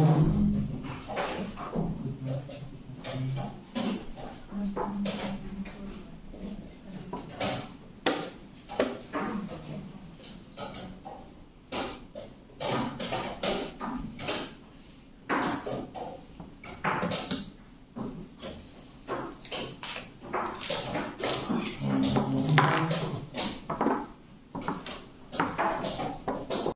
Amen.